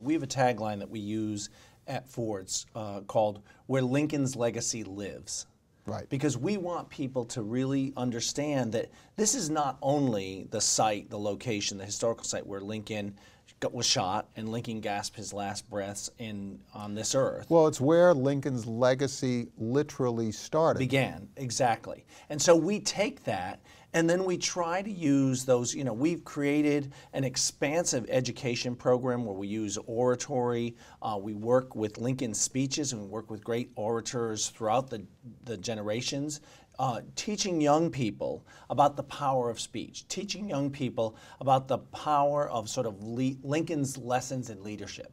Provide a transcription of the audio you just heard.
we have a tagline that we use at Ford's uh, called "Where Lincoln's Legacy Lives." Right. Because we want people to really understand that this is not only the site, the location, the historical site where Lincoln was shot and Lincoln gasped his last breaths in on this earth. Well, it's where Lincoln's legacy literally started. began exactly and so we take that and then we try to use those you know we've created an expansive education program where we use oratory uh, we work with lincoln speeches and we work with great orators throughout the, the generations uh, teaching young people about the power of speech teaching young people about the power of sort of lincoln's lessons in leadership